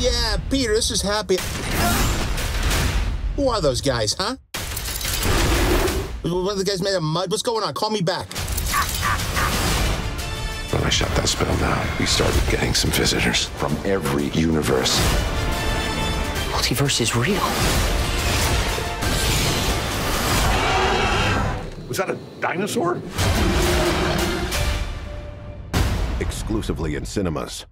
Yeah, Peter, this is Happy. Who are those guys, huh? One of the guys made of mud? What's going on? Call me back. When I shut that spell down, we started getting some visitors from every universe. Multiverse is real. Was that a dinosaur? Exclusively in cinemas.